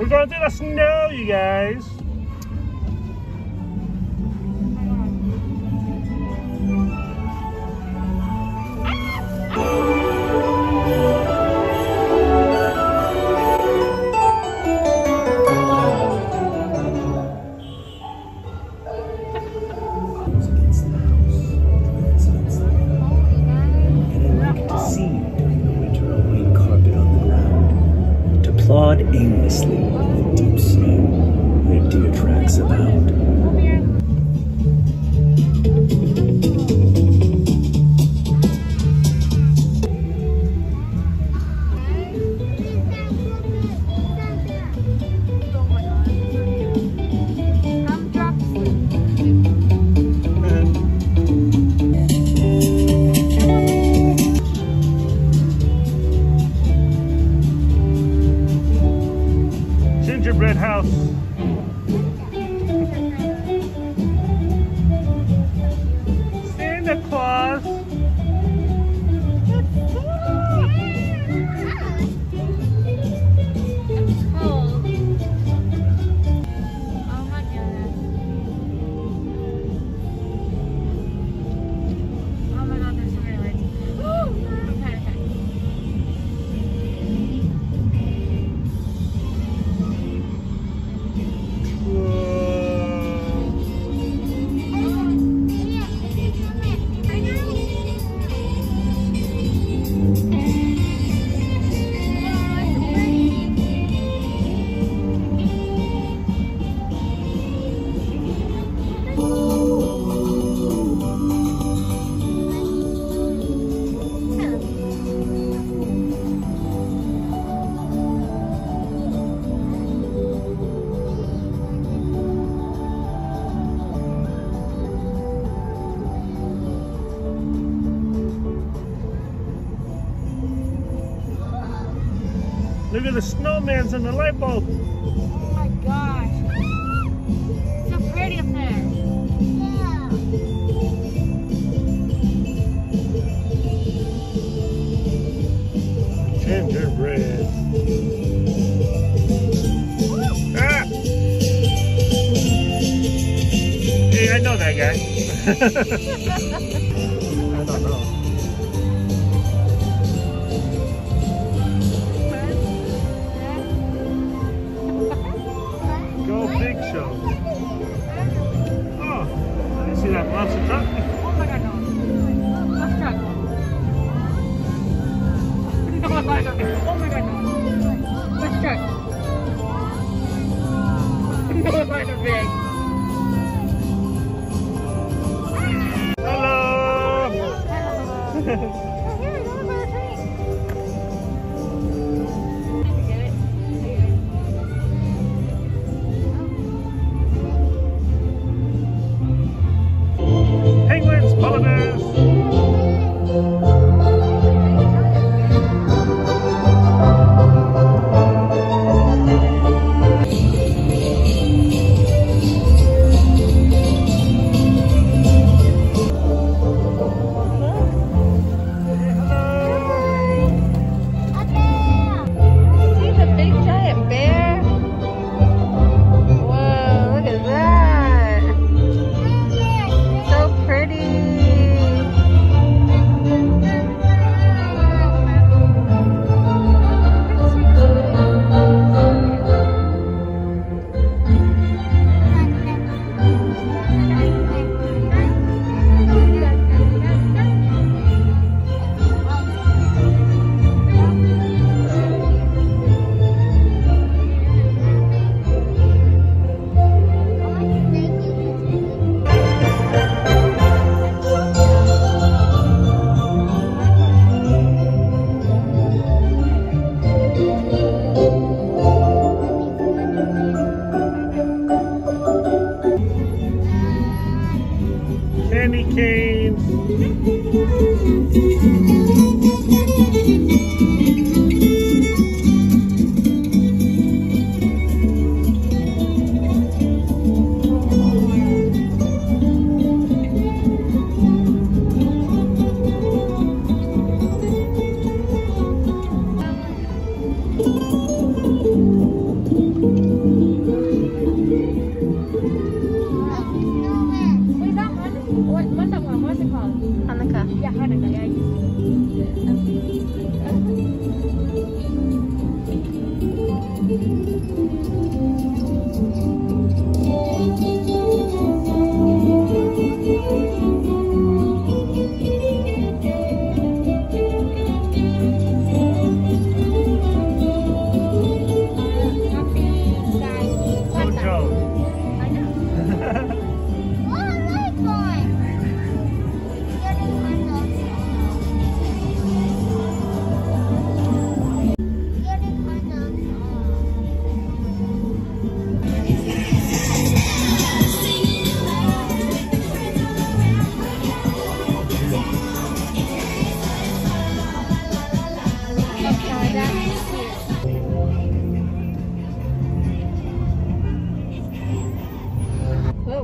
We're going through the snow, you guys. Plod Look at the snowmans and the light bulb. Oh my gosh. So pretty up there. Gingerbread. Ah! Hey, I know that guy. Oh, you see that monster truck? Oh my god, no. Truck. Oh my god, no. My god, no. Let's truck. Oh my god, big. Hello! Penguin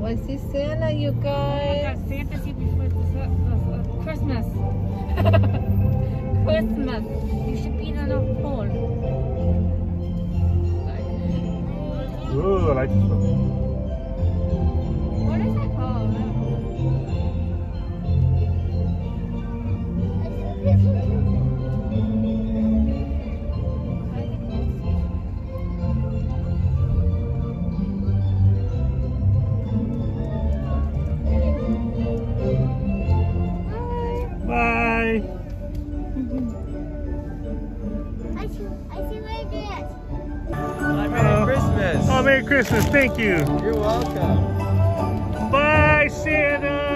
I see Santa, you guys. got Santa see before the, Christmas. Christmas. You should be in a pole. Ooh, I like this one. What is that called? Christmas. Thank you. You're welcome. Bye, Santa.